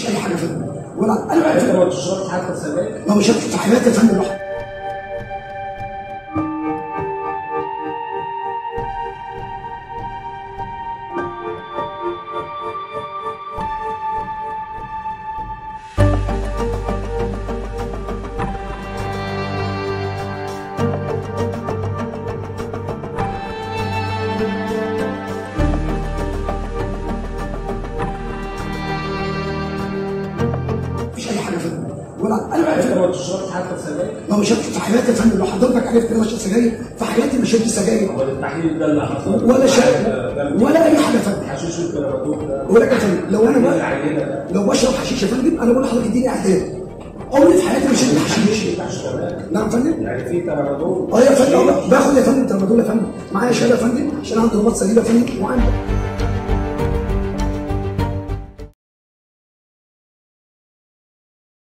حاجة يا فندم ولا أنا بقى ما بتشربش حتى سجاير ما مش في حياتي يا فندم ولا أنا انت ما حتى سجاير ما مش في حياتي يا فندم لو حضرتك عرفت إن أنا بشرب سجاير في حياتي ما شربت سجاير هو التحليل ده اللي حصل ولا ده ولا أي حاجة يا فندم الحشيش والترابادول ده. ولا يا فندم لو أنا بقى لو بشرب حشيش يا فندم أنا بقول لحضرتك إديني اعدام عمري في حياتي ما شربت حشيش. كمان نعم فندم؟ يعني في ترابادول آه يا فندم باخد يا فندم ترمادول يا فندم. معايا شهاده يا فندم عشان عندي رباط سليم يا فندم. وعندي